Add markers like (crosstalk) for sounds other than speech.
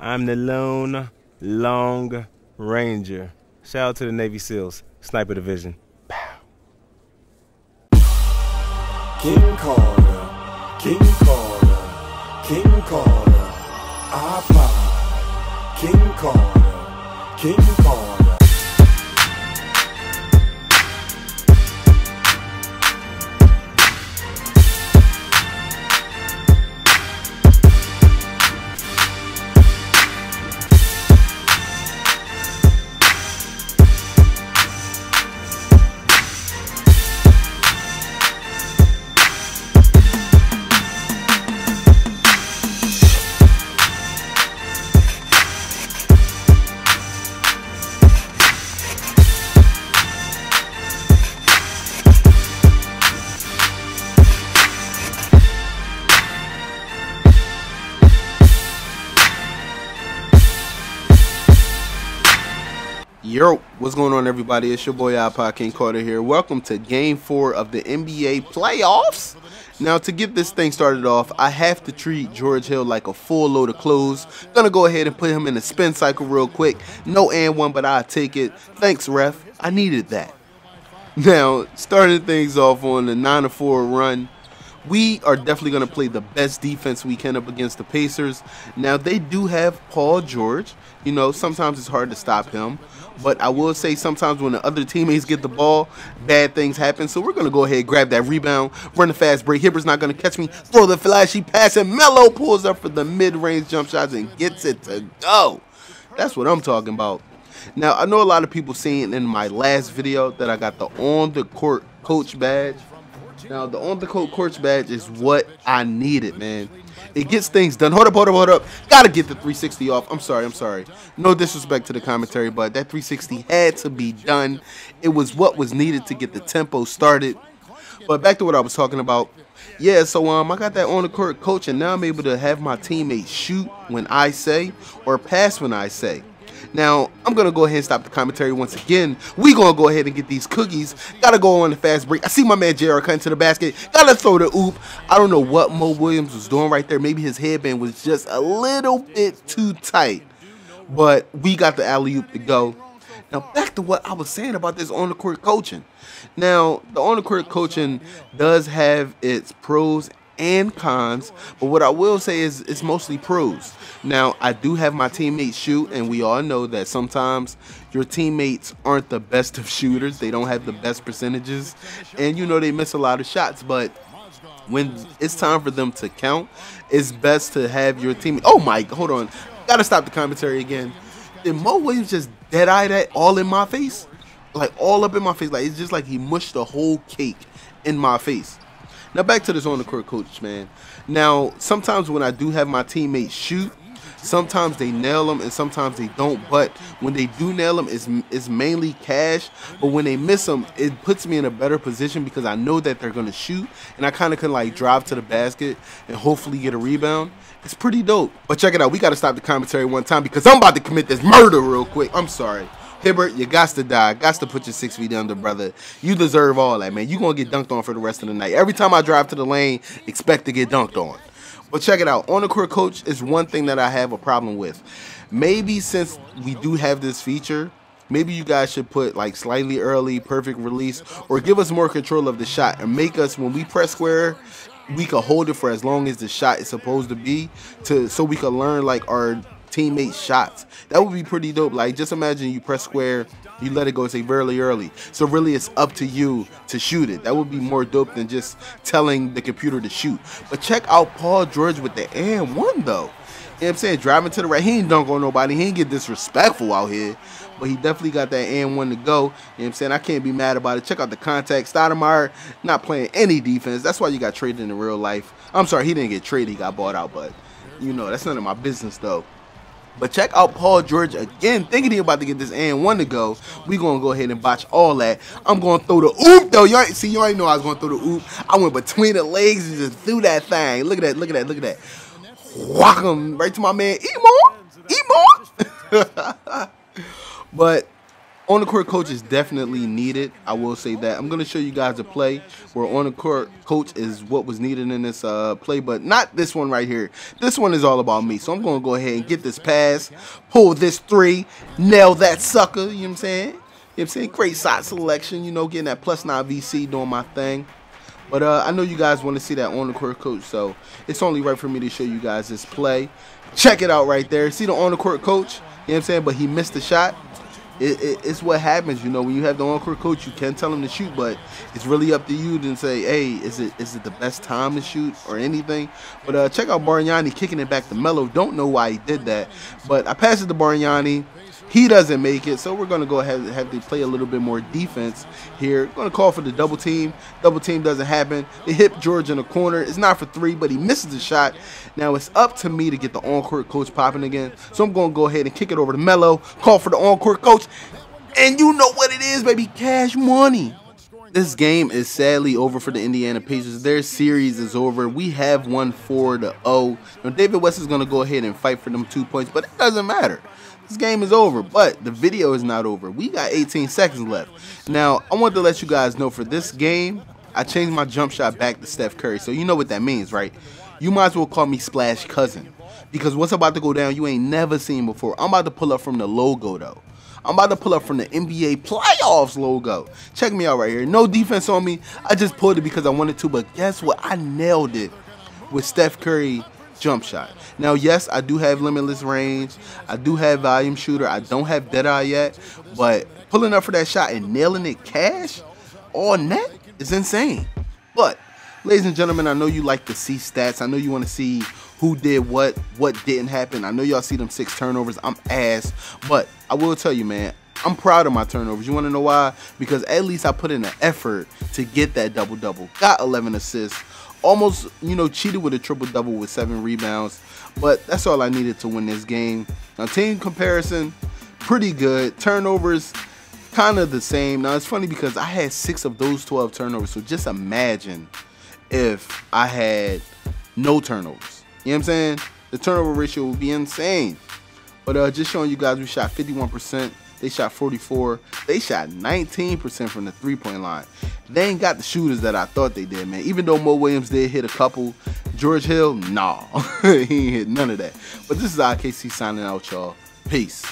I'm the lone long ranger. Shout out to the Navy SEALs, Sniper Division. King Carter, King Carter, King Carter, I King Carter, King Carter. Yo, what's going on, everybody? It's your boy iPod King Carter here. Welcome to Game 4 of the NBA playoffs. Now, to get this thing started off, I have to treat George Hill like a full load of clothes. Gonna go ahead and put him in a spin cycle real quick. No and one, but I'll take it. Thanks, ref. I needed that. Now, starting things off on the 9 4 run we are definitely going to play the best defense we can up against the Pacers. Now, they do have Paul George. You know, sometimes it's hard to stop him. But I will say sometimes when the other teammates get the ball, bad things happen. So we're going to go ahead, and grab that rebound, run the fast break. Hibbert's not going to catch me, throw the flashy pass, and Melo pulls up for the mid-range jump shots and gets it to go. That's what I'm talking about. Now, I know a lot of people saying in my last video that I got the on-the-court coach badge. Now, the on-the-court coach badge is what I needed, man. It gets things done. Hold up, hold up, hold up. Gotta get the 360 off. I'm sorry, I'm sorry. No disrespect to the commentary, but that 360 had to be done. It was what was needed to get the tempo started. But back to what I was talking about. Yeah, so um, I got that on the court coach, and now I'm able to have my teammates shoot when I say or pass when I say. Now, I'm to go ahead and stop the commentary once again. we to go ahead and get these cookies. Got to go on the fast break. I see my man JR cutting to the basket. Got to throw the oop. I don't know what Mo Williams was doing right there. Maybe his headband was just a little bit too tight. But we got the alley oop to go. Now, back to what I was saying about this on the court coaching. Now, the on the court coaching does have its pros and cons, but what I will say is it's mostly pros. Now, I do have my teammates shoot, and we all know that sometimes your teammates aren't the best of shooters. They don't have the best percentages, and you know they miss a lot of shots, but when it's time for them to count, it's best to have your team. Oh my, hold on. Gotta stop the commentary again. Did Mo Williams just dead eye that all in my face? Like all up in my face. Like it's just like he mushed the whole cake in my face. Now back to this on the court coach, man. Now sometimes when I do have my teammates shoot, sometimes they nail them and sometimes they don't. But when they do nail them, it's, it's mainly cash. But when they miss them, it puts me in a better position because I know that they're gonna shoot, and I kind of can like drive to the basket and hopefully get a rebound. It's pretty dope. But check it out. We got to stop the commentary one time because I'm about to commit this murder real quick. I'm sorry. Hibbert, you got to die. Got to put your six feet under, brother. You deserve all that, man. you going to get dunked on for the rest of the night. Every time I drive to the lane, expect to get dunked on. But check it out. On the court coach is one thing that I have a problem with. Maybe since we do have this feature, maybe you guys should put like slightly early, perfect release, or give us more control of the shot and make us when we press square, we can hold it for as long as the shot is supposed to be, to so we can learn like our teammates' shots. That would be pretty dope. Like, just imagine you press square, you let it go, say really early. So really, it's up to you to shoot it. That would be more dope than just telling the computer to shoot. But check out Paul George with the and one though. You know what I'm saying? Driving to the right. He ain't dunk on nobody. He ain't get disrespectful out here. But he definitely got that and one to go. You know what I'm saying? I can't be mad about it. Check out the contact. Stoudemire not playing any defense. That's why you got traded in real life. I'm sorry, he didn't get traded. He got bought out. But, you know, that's none of my business, though. But check out Paul George again, thinking he about to get this and one to go. We gonna go ahead and botch all that. I'm gonna throw the oop though. You see, you ain't know I was gonna throw the oop. I went between the legs and just threw that thing. Look at that, look at that, look at that. Whack him right to my man Emo. Emo. (laughs) but On the court coach is definitely needed. I will say that. I'm going to show you guys a play where on the court coach is what was needed in this uh, play, but not this one right here. This one is all about me. So I'm going to go ahead and get this pass, pull this three, nail that sucker. You know what I'm saying? You know what I'm saying? Great shot selection, you know, getting that plus nine VC doing my thing. But uh, I know you guys want to see that on the court coach, so it's only right for me to show you guys this play. Check it out right there. See the on the court coach? You know what I'm saying? But he missed the shot it, it, it's what happens. You know, when you have the on-court coach, you can tell him to shoot, but it's really up to you to say, hey, is it is it the best time to shoot or anything? But uh, check out Bargnani kicking it back to Melo. Don't know why he did that, but I passed it to Bargnani. He doesn't make it, so we're going to go ahead and have to play a little bit more defense here. Going to call for the double team. Double team doesn't happen. They hit George in the corner. It's not for three, but he misses the shot. Now it's up to me to get the on-court coach popping again. So I'm going to go ahead and kick it over to Melo. Call for the on-court coach. And you know what it is, baby. Cash money. This game is sadly over for the Indiana Pacers. Their series is over. We have won 4 to 0. Now David West is going to go ahead and fight for them two points, but it doesn't matter. This game is over, but the video is not over. We got 18 seconds left. Now, I want to let you guys know for this game, I changed my jump shot back to Steph Curry. So you know what that means, right? You might as well call me Splash Cousin. Because what's about to go down, you ain't never seen before. I'm about to pull up from the logo, though. I'm about to pull up from the NBA playoffs logo. Check me out right here. No defense on me. I just pulled it because I wanted to, but guess what? I nailed it with Steph Curry jump shot. Now, yes, I do have limitless range. I do have volume shooter. I don't have dead eye yet, but pulling up for that shot and nailing it cash all net is insane. But, ladies and gentlemen, I know you like to see stats. I know you want to see who did what, what didn't happen. I know y'all see them six turnovers. I'm ass, but I will tell you, man, I'm proud of my turnovers. You want to know why? Because at least I put in an effort to get that double double. Got 11 assists almost, you know, cheated with a triple double with seven rebounds. But that's all I needed to win this game. Now, team comparison, pretty good. Turnovers, kind of the same. Now, it's funny because I had six of those 12 turnovers. So just imagine if I had no turnovers. You know what I'm saying? The turnover ratio would be insane. But uh, just showing you guys, we shot 51%. They shot 44. They shot 19% from the three point line. They ain't got the shooters that I thought they did, man. Even though Mo Williams did hit a couple, George Hill, nah, (laughs) he ain't hit none of that. But this is IKC signing out, y'all. Peace.